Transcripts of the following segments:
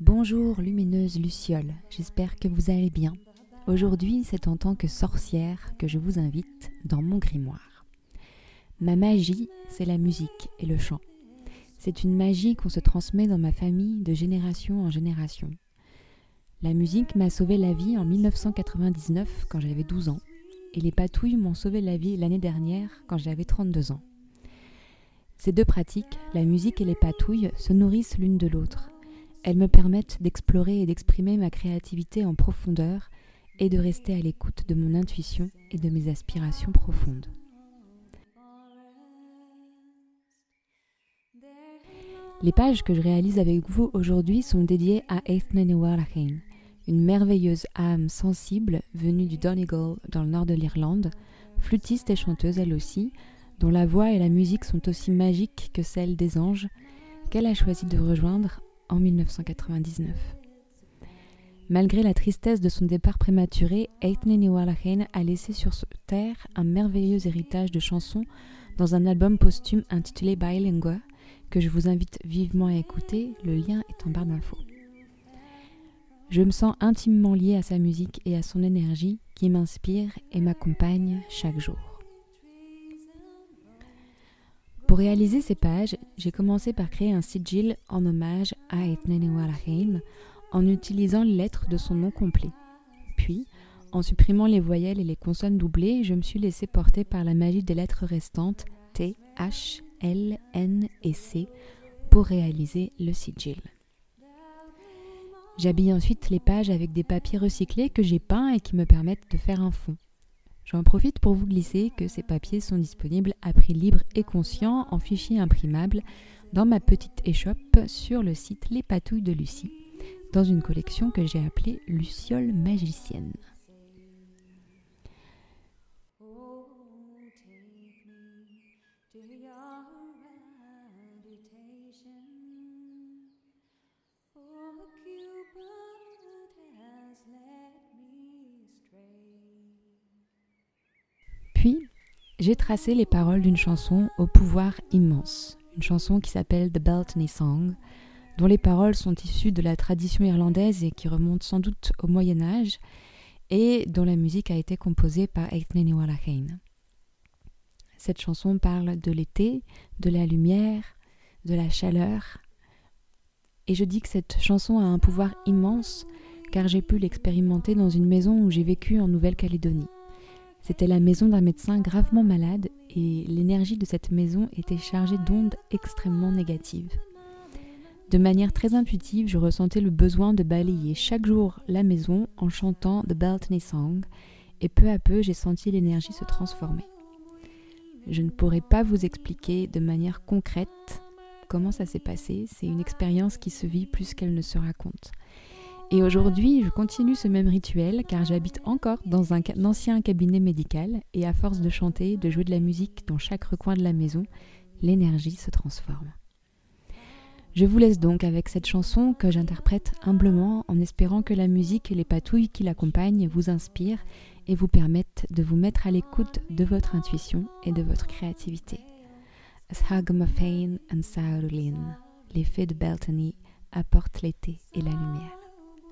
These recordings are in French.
Bonjour lumineuse Luciole, j'espère que vous allez bien. Aujourd'hui, c'est en tant que sorcière que je vous invite dans mon grimoire. Ma magie, c'est la musique et le chant. C'est une magie qu'on se transmet dans ma famille de génération en génération. La musique m'a sauvé la vie en 1999 quand j'avais 12 ans, et les patouilles m'ont sauvé la vie l'année dernière quand j'avais 32 ans. Ces deux pratiques, la musique et les patouilles, se nourrissent l'une de l'autre. Elles me permettent d'explorer et d'exprimer ma créativité en profondeur et de rester à l'écoute de mon intuition et de mes aspirations profondes. Les pages que je réalise avec vous aujourd'hui sont dédiées à Eithne une merveilleuse âme sensible venue du Donegal dans le nord de l'Irlande, flûtiste et chanteuse elle aussi, dont la voix et la musique sont aussi magiques que celles des anges, qu'elle a choisi de rejoindre en 1999. Malgré la tristesse de son départ prématuré, Eithne a laissé sur terre un merveilleux héritage de chansons dans un album posthume intitulé Bilingue, que je vous invite vivement à écouter, le lien est en barre d'infos. Je me sens intimement liée à sa musique et à son énergie qui m'inspire et m'accompagne chaque jour. Pour réaliser ces pages, j'ai commencé par créer un sigil en hommage à Etnene en utilisant les lettres de son nom complet. Puis, en supprimant les voyelles et les consonnes doublées, je me suis laissé porter par la magie des lettres restantes T, H, L, N et C pour réaliser le sigil. J'habille ensuite les pages avec des papiers recyclés que j'ai peints et qui me permettent de faire un fond. J'en profite pour vous glisser que ces papiers sont disponibles à prix libre et conscient en fichier imprimable dans ma petite échoppe sur le site Les Patouilles de Lucie, dans une collection que j'ai appelée Luciole magicienne. J'ai tracé les paroles d'une chanson au pouvoir immense, une chanson qui s'appelle The Beltane Song, dont les paroles sont issues de la tradition irlandaise et qui remonte sans doute au Moyen Âge, et dont la musique a été composée par Eithne Niwalachéin. Cette chanson parle de l'été, de la lumière, de la chaleur, et je dis que cette chanson a un pouvoir immense car j'ai pu l'expérimenter dans une maison où j'ai vécu en Nouvelle-Calédonie. C'était la maison d'un médecin gravement malade et l'énergie de cette maison était chargée d'ondes extrêmement négatives. De manière très intuitive, je ressentais le besoin de balayer chaque jour la maison en chantant The Beltane Song et peu à peu j'ai senti l'énergie se transformer. Je ne pourrais pas vous expliquer de manière concrète comment ça s'est passé, c'est une expérience qui se vit plus qu'elle ne se raconte. Et aujourd'hui, je continue ce même rituel car j'habite encore dans un, ancien cabinet médical et à force de chanter, de jouer de la musique dans chaque recoin de la maison, l'énergie se transforme. Je vous laisse donc avec cette chanson que j'interprète humblement en espérant que la musique et les patouilles qui l'accompagnent vous inspirent et vous permettent de vous mettre à l'écoute de votre intuition et de votre créativité. Ashagamafain and de Beltany apporte l'été et la lumière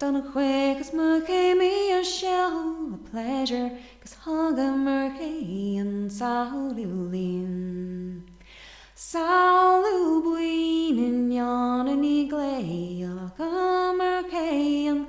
Dan nog juegas me ge mi a shell a pleasure Cause haga a ge and saululin Saulu buin in yon an igle and mer ge an